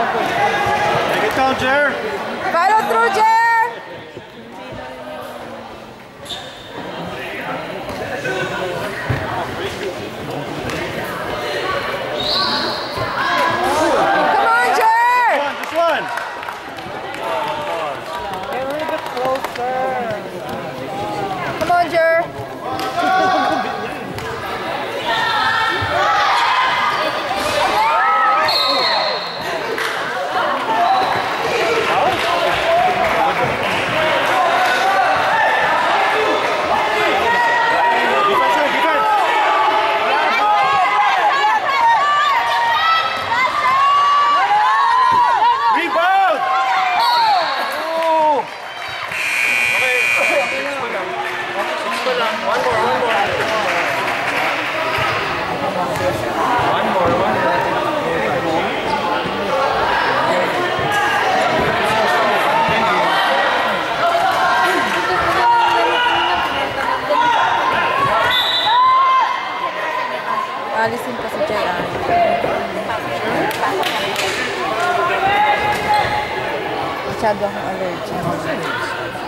Take it down, Jer. Right on through, Jer. ko. One more, one more. One more, one more. Alisin pa si Masyado akong allergic.